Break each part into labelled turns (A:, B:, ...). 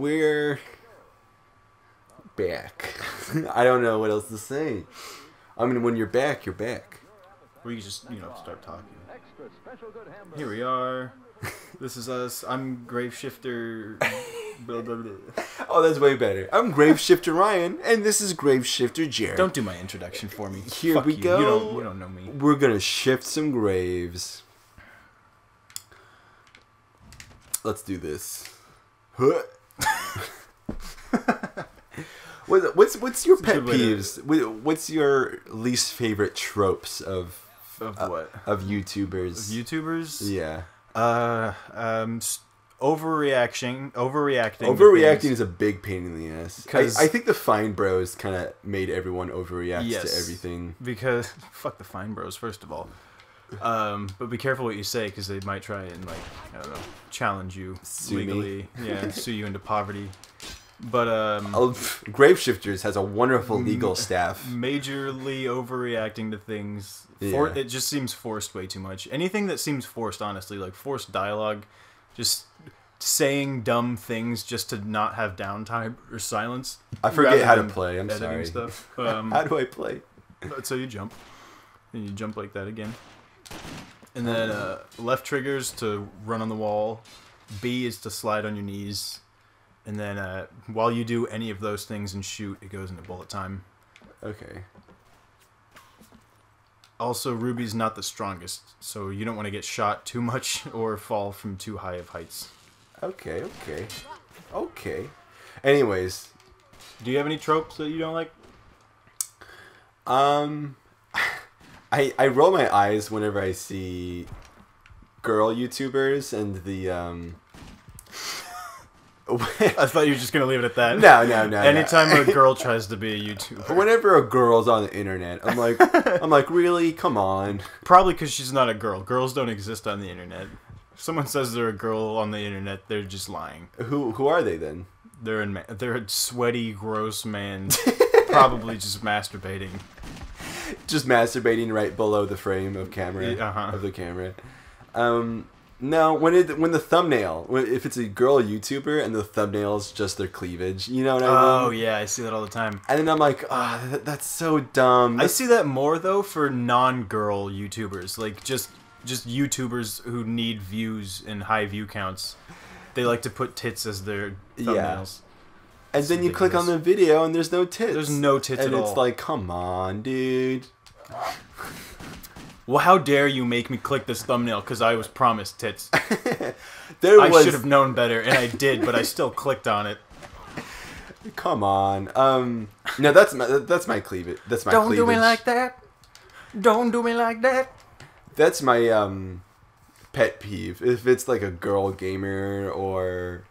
A: we're back. I don't know what else to say. I mean, when you're back, you're back.
B: Or you just, you know, start talking. Here we are. This is us. I'm Grave Shifter. blah, blah, blah.
A: Oh, that's way better. I'm Grave Shifter Ryan, and this is Grave Shifter Jared.
B: Don't do my introduction for me.
A: Here
B: Fuck
A: we
B: you.
A: go.
B: You don't, you don't know me.
A: We're gonna shift some graves. Let's do this. Huh. What- what's what's your pet
B: good way to-
A: peeves? What's your least favorite tropes of
B: Of
A: uh,
B: what?
A: of YouTubers?
B: YouTubers?
A: yeah,
B: Uh, um, overreaction, overreacting.
A: overreacting is a big pain in the ass.
B: 'Cause-
A: I, I think the Fine Bros kind of made everyone overreact
B: Yes.
A: to everything.
B: because fuck the fine bros first of all. Um, but be careful what you say because they might try and like I don't know challenge you
A: Sue me.
B: legally. Yeah, sue you into poverty. But um,
A: Oh, Grave Shifters has a wonderful legal staff.
B: majorly overreacting to things. For,
A: Yeah.
B: It just seems forced way too much. Anything that seems forced, honestly, like forced dialogue, just saying dumb things just to not have downtime or silence.
A: I forget how to play. I'm sorry.
B: Stuff. Um,
A: How do I play?
B: so you jump, and you jump like that again, and then uh, left triggers to run on the wall. B is to slide on your knees, and then uh, while you do any of those things and shoot, it goes into bullet time.
A: Okay.
B: Also, Rubi's not the strongest, so you don't want to get shot too much or fall from too high of heights.
A: Okay, okay. Okay. Anyways,
B: Do you have any tropes that you don't like?
A: um I I roll my eyes whenever I see girl YouTubers and the um
B: I thought you were just gonna leave it at that.
A: No, no, no. no.
B: Anytime a girl tries to be a YouTuber,
A: Whenever a girl's on the internet, I'm like I'm like, really? Come on.
B: probably because she's not a girl. Girls don't exist on the internet. If someone says they're a girl on the internet, they're just lying.
A: Who who are they then?
B: They're in, they're a sweaty, gross man, probably just masturbating.
A: Just masturbating right below the frame of camera
B: uh-huh.
A: of the camera. Um no, when it when the thumbnail, when, if it's a girl YouTuber and the thumbnail is just their cleavage, you know what I mean?
B: Oh yeah, I see that all the time.
A: And then I'm like, ah, that, that's so dumb.
B: I see that more though for non-girl YouTubers, like just just YouTubers who need views and high view counts. They like to put tits as their
A: Yeah.
B: thumbnails.
A: and then you click on the video and there's no tits.
B: There's no tits
A: and
B: at
A: it's like, come on, dude.
B: Well, how dare you make me click this thumbnail because I was promised tits?
A: There
B: I
A: was.
B: should have known better, and I did, but I still clicked on it.
A: Come on. Um. No, that's my that's my cleavage. That's my Don't cleavage.
B: Do me like that. Don't do me like that.
A: That's my um pet peeve. If it's like a girl gamer or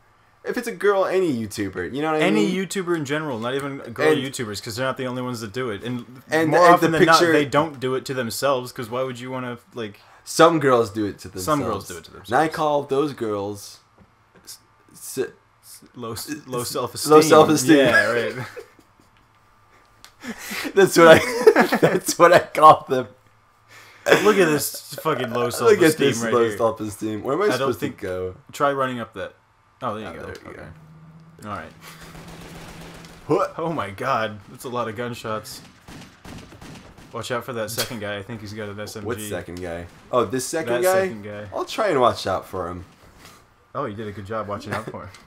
A: if it's a girl, any YouTuber. You know what I
B: Any
A: mean?
B: YouTuber in general, not even girl
A: And-
B: YouTubers, because they're not the only ones that do it. And,
A: And-
B: more
A: and
B: often
A: the
B: than not, they don't do it to themselves. Because why would you want to like?
A: Some girls do it to themselves.
B: Some girls do it to themselves.
A: And I call those girls. S-
B: Low, low self esteem.
A: Low self-esteem.
B: Yeah, right.
A: that's what I. that's what I call them.
B: Look at this fucking low self esteem.
A: Look at
B: esteem
A: this
B: right
A: low
B: here.
A: self-esteem. Where am I,
B: I don't
A: supposed
B: think-
A: to go?
B: Try running up that. Oh, there you
A: Oh,
B: go.
A: there you
B: okay.
A: go.
B: All right.
A: What?
B: Oh my god, that's a lot of gunshots. Watch out for that second guy. I think he's got an SMG.
A: What second guy? Oh, this second
B: That
A: guy.
B: second guy.
A: I'll try and watch out for him.
B: Oh, you did a good job watching out for him.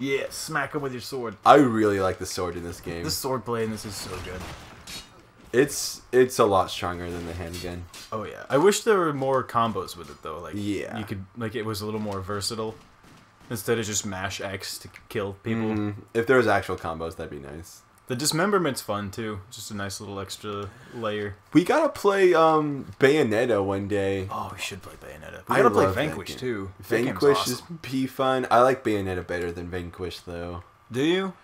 B: Yeah, smack him with your sword.
A: I really like the sword in this game.
B: The sword play in this is so good.
A: It's it's a lot stronger than the handgun.
B: Oh yeah. I wish there were more combos with it though. Like
A: Yeah.
B: you could like it was a little more versatile instead of just mash X to kill people.
A: Mm, if there was actual combos, that'd be nice.
B: The dismemberment's fun too. Just a nice little extra layer.
A: We gotta play um Bayonetta one day.
B: Oh, we should play Bayonetta. We
A: I
B: gotta play Vanquish too.
A: Vanquish
B: awesome.
A: is p fun. I like Bayonetta better than Vanquish though.
B: Do you?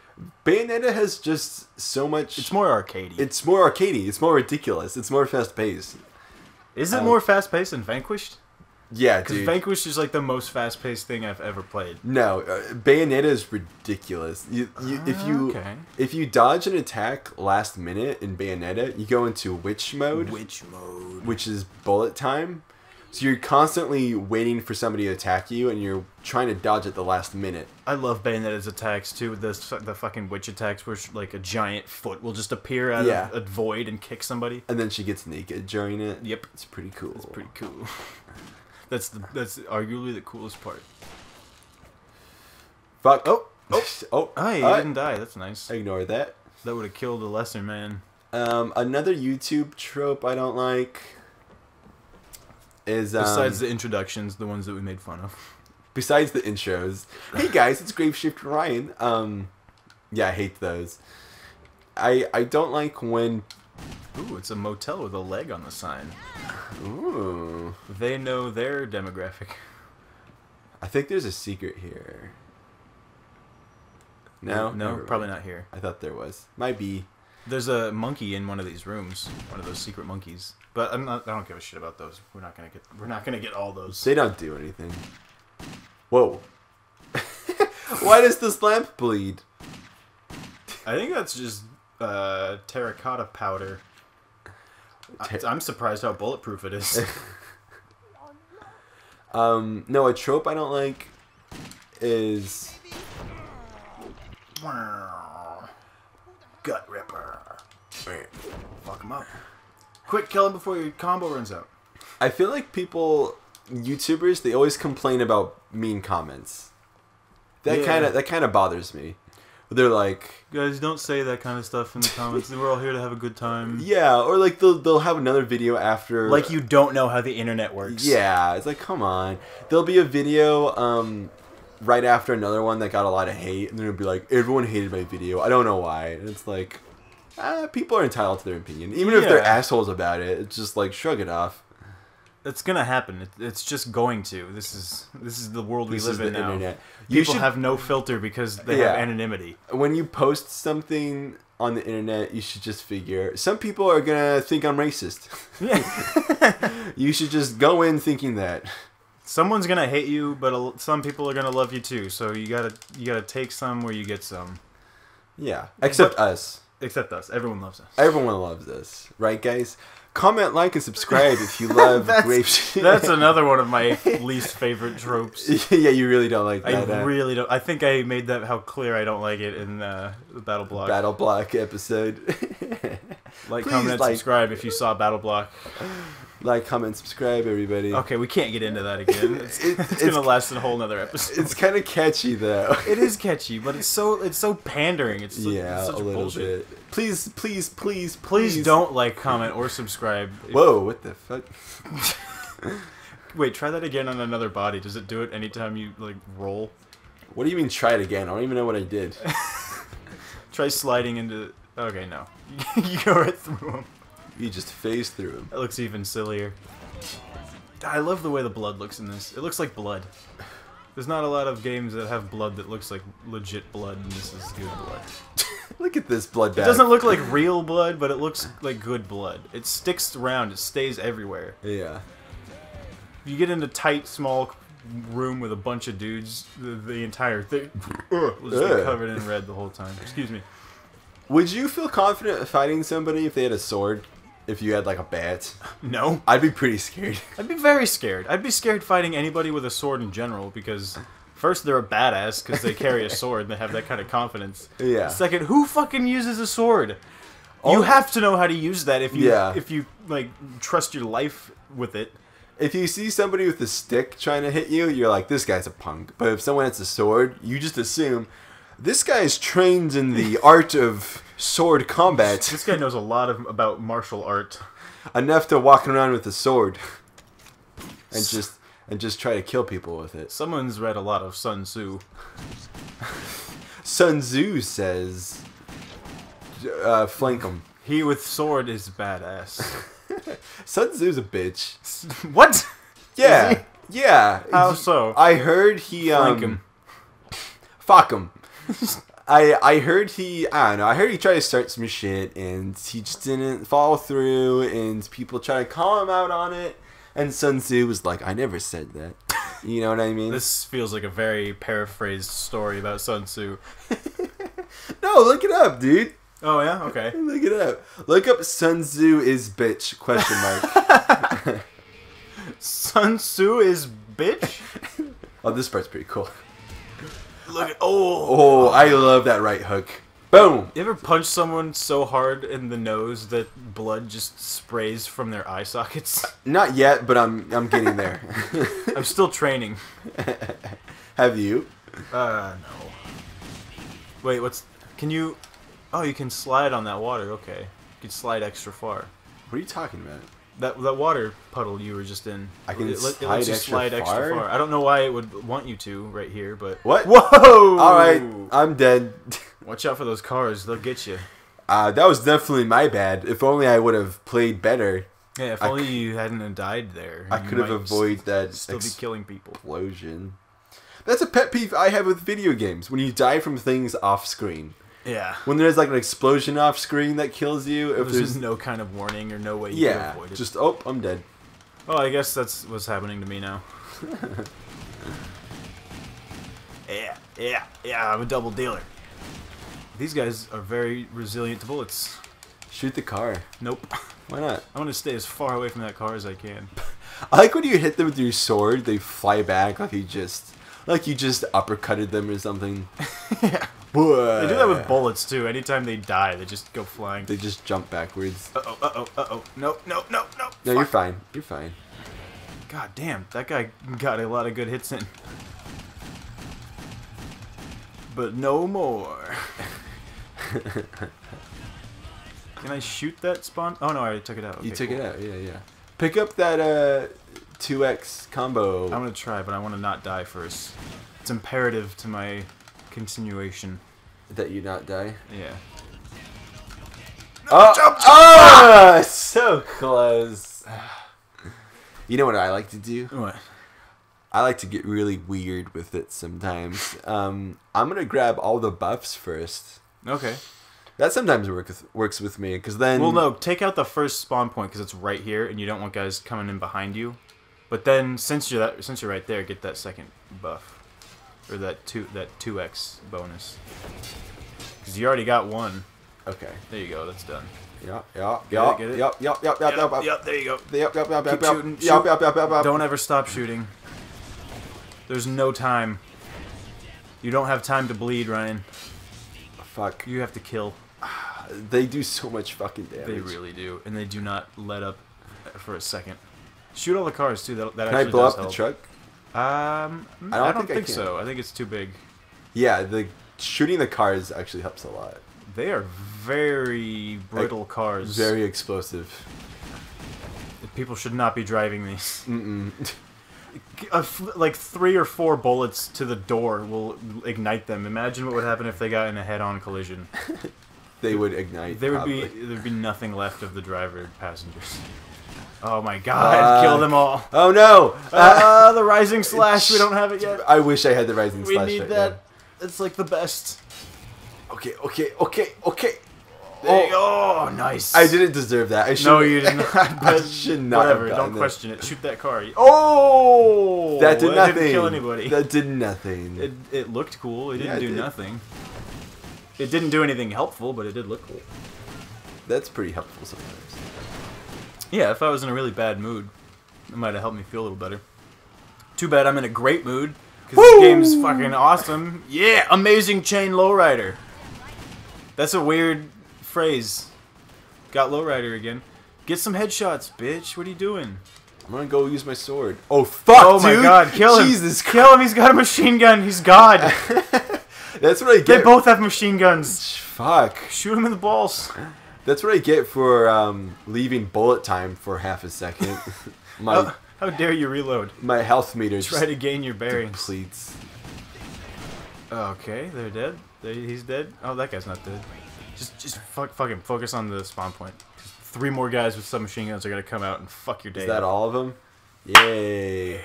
A: Bayonetta has just so much.
B: It's more arcadey.
A: It's more arcadey. It's more ridiculous. It's more fast paced.
B: Is it
A: um,
B: more fast paced than Vanquished?
A: Yeah,
B: Because
A: dude.
B: Vanquish is like the most fast paced thing I've ever played.
A: no, uh, Bayonetta is ridiculous. You, you, if you
B: Ah, okay.
A: if you dodge an attack last minute in Bayonetta, you go into witch mode,
B: Witch mode.
A: which is bullet time. So you're constantly waiting for somebody to attack you, and you're trying to dodge at the last minute.
B: I love Bayonetta's attacks too. The the fucking witch attacks, where like a giant foot will just appear out
A: Yeah.
B: of a void and kick somebody.
A: And then she gets naked during it.
B: Yep,
A: It's pretty cool.
B: it's pretty cool. that's the that's arguably the coolest part.
A: Fuck. Oh. Oh. Oh.
B: Oh, he
A: uh,
B: didn't die. That's nice.
A: Ignore that.
B: That would have killed a lesser man.
A: Um, another YouTube trope I don't like is um,
B: Besides the introductions, the ones that we made fun of.
A: besides the intros. Hey guys, it's Graveshift Ryan. Um, yeah, I hate those. I I don't like when.
B: Ooh, it's a motel with a leg on the sign.
A: Ooh,
B: They know their demographic.
A: I think there's a secret here. No,
B: no, probably not here.
A: I thought there was. Might be.
B: There's a monkey in one of these rooms, one of those secret monkeys. But I'm not. I don't give a shit about those. We're not gonna get. We're not gonna get all those.
A: They don't do anything. Whoa. Why does this lamp bleed?
B: I think that's just uh, terracotta powder. I, I'm surprised how bulletproof it is.
A: Um, no, a trope I don't like is
B: Gut ripper. Fuck him up. Quick, kill him before your combo runs out.
A: I feel like people, YouTubers, they always complain about mean comments. That
B: Yeah.
A: kind of that kind of bothers me. They're like,
B: Guys, don't say that kind of stuff in the comments. We're all here to have a good time.
A: yeah, or like they'll they'll have another video after.
B: Like you don't know how the internet works.
A: Yeah, it's like come on. There'll be a video um right after another one that got a lot of hate, and they'll be like, everyone hated my video. I don't know why. And it's like, ah, people are entitled to their opinion, even if they're assholes about it. It's just like shrug it off.
B: It's gonna happen. It's just going to. This is this is the world we
A: This
B: live in now.
A: internet. You
B: People
A: should
B: have no filter because they
A: Yeah.
B: have anonymity.
A: when you post something on the internet, you should just figure some people are gonna think I'm racist. you should just go in thinking that.
B: Someone's gonna hate you, but some people are gonna love you too. So you gotta you gotta take some where you get some.
A: Yeah, except us.
B: Except us. Everyone loves us.
A: Everyone loves us, right, guys? Comment, like, and subscribe if you love
B: That's-
A: grape.
B: That's another one of my least favorite tropes.
A: yeah, you really don't like
B: I
A: that uh,
B: really don't. I think I made that how clear I don't like it in uh, the Battle Block.
A: battle block episode.
B: like,
A: Please,
B: comment, and
A: like-
B: subscribe if you saw Battle Block.
A: Like, comment, subscribe, everybody.
B: Okay, we can't get into that again. It's,
A: It-
B: it's,
A: it's-
B: gonna last a whole nother episode.
A: It's kind of catchy though.
B: It is catchy, but it's so it's so pandering. It's so,
A: yeah,
B: it's such
A: a little
B: bullshit.
A: bit. Please, please, please,
B: Please,
A: please
B: don't like, comment, or subscribe.
A: Whoa! What the fuck?
B: Wait, try that again on another body. Does it do it anytime you like roll?
A: What do you mean? Try it again? I don't even know what I did.
B: Try sliding into. Okay, no. you go right through him.
A: You just phase through him.
B: That looks even sillier. I love the way the blood looks in this. It looks like blood. There's not a lot of games that have blood that looks like legit blood, and this is good blood.
A: Look at this blood
B: It doesn't look like real blood, but it looks like good blood. It sticks around. It stays everywhere.
A: Yeah.
B: You get in a tight, small room with a bunch of dudes, the, the entire thing uh, just be covered in red the whole time. Excuse me.
A: Would you feel confident fighting somebody if they had a sword? If you had like a bat?
B: No.
A: I'd be pretty scared.
B: I'd be very scared. I'd be scared fighting anybody with a sword in general because first they're a badass because they carry a sword and they have that kind of confidence.
A: Yeah.
B: Second, who fucking uses a sword?
A: Oh.
B: You have to know how to use that if you
A: Yeah.
B: if you like trust your life with it.
A: If you see somebody with a stick trying to hit you, you're like, this guy's a punk. But if someone has a sword, you just assume this guy's trained in the art of sword combat
B: This guy knows a lot of about martial art.
A: enough to walk around with a sword and just and just try to kill people with it.
B: Someone's read a lot of Sun Tzu.
A: Sun Tzu says, uh, flank him.
B: He with sword is badass.
A: Sun Tzu's a bitch.
B: what?
A: Yeah, yeah.
B: How so?
A: I heard he um,
B: Flank him.
A: Fuck him. I I heard he I don't know. I heard he tried to start some shit and he just didn't follow through and people try to call him out on it and Sun Tzu was like, I never said that. You know what I mean?
B: This feels like a very paraphrased story about Sun Tzu.
A: no, look it up, dude.
B: Oh yeah, okay.
A: Look it up. Look up Sun Tzu is bitch question mark.
B: Sun Tzu is bitch.
A: Oh, this part's pretty cool.
B: Look at oh.
A: Oh, I love that right hook. Boom.
B: You ever punch someone so hard in the nose that blood just sprays from their eye sockets?
A: Not yet, but I'm I'm getting there.
B: I'm still training.
A: Have you?
B: Uh, no. Wait, what's? Can you? Oh, you can slide on that water. Okay, you can slide extra far.
A: What are you talking about?
B: That that water puddle you were just in.
A: I can
B: it, let- it lets you slide extra
A: far?
B: far. I don't know why it would want you to right here, but
A: What?
B: Whoa!
A: All right, I'm dead.
B: Watch out for those cars; they'll get you.
A: Uh, that was definitely my bad. If only I would have played better,
B: Yeah, if
A: I
B: only you hadn't died there.
A: I could have avoided that
B: Still be killing people.
A: explosion. That's a pet peeve I have with video games. When you die from things off screen.
B: Yeah.
A: When there's like an explosion off screen that kills you, if
B: There's
A: there's
B: no kind of warning or no way you can
A: yeah,
B: avoid it.
A: just oh, I'm dead.
B: Well, I guess that's what's happening to me now. yeah, yeah, yeah, I'm a double dealer. These guys are very resilient to bullets.
A: Shoot the car.
B: Nope.
A: Why not?
B: I'm gonna stay as far away from that car as I can.
A: I like when you hit them with your sword, they fly back like you just like you just uppercutted them or something.
B: yeah. They do that with bullets too. Anytime they die, they just go flying.
A: They just jump backwards.
B: Uh oh, uh oh, uh oh. No, no, no, no.
A: No, you're fine. You're fine.
B: God damn, that guy got a lot of good hits in. But no more. Can I shoot that spawn? Oh no, I already took it out.
A: you
B: Okay,
A: took
B: cool.
A: it out. Yeah, yeah. Pick up that uh 2x combo.
B: I'm gonna try, but I want to not die first. It's imperative to my continuation.
A: that you not die.
B: Yeah.
A: Oh, oh, so close. You know what I like to do?
B: What?
A: I like to get really weird with it sometimes. Um, I'm gonna grab all the buffs first.
B: Okay.
A: That sometimes works works with me because then.
B: Well, no, take out the first spawn point because it's right here, and you don't want guys coming in behind you. But then, since you're that, since you're right there, get that second buff, or that two that two x bonus. Because you already got one.
A: Okay.
B: There you go. That's done.
A: Yep. Yep. Yep. Yep. Yep. Yep. Yep. Yep. Yep.
B: yep, there you go.
A: Yep. Yep. Yep. Yep. Yep. Yep. Yep. Yep. Yep.
B: Don't ever stop shooting. There's no time. You don't have time to bleed, Ryan.
A: Fuck.
B: You have to kill.
A: They do so much fucking damage.
B: They really do, and they do not let up for a second. Shoot all the cars too. That, that
A: Can I blow up the truck?
B: Um,
A: I
B: I
A: don't
B: don't,
A: think I
B: think,
A: can.
B: so. I think it's too big.
A: Yeah. The shooting the cars actually helps a lot.
B: They are very brittle cars.
A: Very explosive.
B: People should not be driving these.
A: Mm-mm.
B: A f- like three or four bullets to the door will ignite them. Imagine what would happen if they got in a head-on collision.
A: They would ignite.
B: There would
A: probably.
B: be there'd be nothing left of the driver passengers. Oh my god! Kill them all.
A: Oh no!
B: Ah, the rising slash. We don't have it yet.
A: I wish I had the rising
B: We
A: slash.
B: need
A: right
B: that. It's like the best.
A: Okay, okay, okay, okay.
B: There you go. Oh, nice.
A: I didn't deserve that. I should.
B: No, you did not.
A: I should not.
B: Whatever.
A: have
B: Don't
A: gotten
B: question it. Shoot that car. Oh!
A: That, that did nothing.
B: Didn't kill anybody.
A: That did nothing.
B: It, it looked cool. It didn't
A: Yeah, it
B: do
A: did.
B: nothing. It didn't do anything helpful, but it did look cool.
A: That's pretty helpful sometimes.
B: Yeah, if I was in a really bad mood, it might have helped me feel a little better. Too bad I'm in a great mood because this game's fucking awesome. Yeah, amazing chain lowrider. That's a weird phrase. Got lowrider again. Get some headshots, bitch. What are you doing?
A: I'm gonna go use my sword. Oh fuck,
B: oh my god, kill him!
A: Jesus
B: Kill him! He's got a machine gun. He's God.
A: That's what I get.
B: they both have machine guns.
A: Fuck.
B: Shoot him in the balls.
A: That's what I get for um, leaving bullet time for half a second. my
B: How, how dare you reload?
A: my health meter
B: Try to gain your bearings.
A: depletes.
B: Okay, they're dead. They, he's dead. Oh, that guy's not dead. Just, just fuck, fuck him. Focus on the spawn point. Three more guys with submachine guns are gonna come out and fuck your day.
A: Is that all of them? Yay!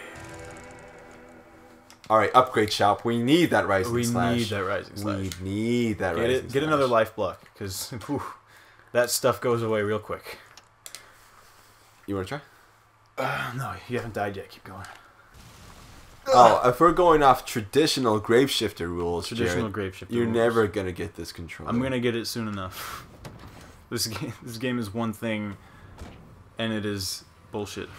A: All right, upgrade shop. We need that rising
B: We
A: slash.
B: need that rising slash.
A: We need that
B: Get
A: rising
B: it. Get another life block, because that stuff goes away real quick.
A: You want to try?
B: Uh, no, you haven't died yet. Keep going.
A: Oh, if we're going off traditional grave shifter rules,
B: Traditional
A: Jared,
B: grave shifter rules.
A: you're
B: rules.
A: never gonna get this control.
B: I'm gonna get it soon enough. This game, this game is one thing, and it is bullshit.